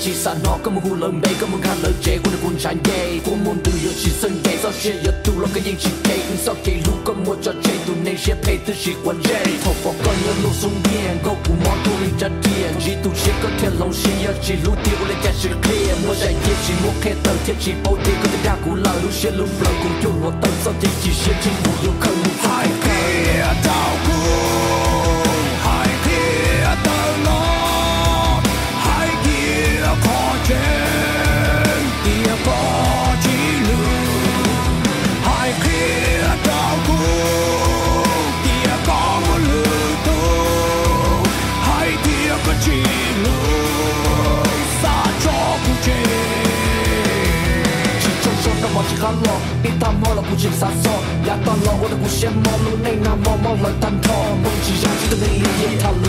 chỉ sa nó có một hùn lần đây, có một ngàn lời chê của được quân tràn gay của môn từ giờ chỉ sân gay sao shit giờ tu lo cái gì chỉ gay cũng sao gay lúc có một trò chơi tu nên shit pay từ chỉ quan gay thọc bỏ con nhớ lúc sung biên go của món tu linh chặt tiền chỉ tu shit có thể lòng shit giờ chỉ lúc tiêu lên cái sự clear. Mua giải thiết chỉ mua khe tờ thiết chỉ bao tiền có thể đa của lời lúc shit lúc lời cùng chung một tầm sao thì chỉ shit chỉ một yêu không một hai kia đau cùng 卡路里他妈了不起啥萨斯断了我的无贤毛路内那么莫了蛋疼萌妻瞎妻的美丽他路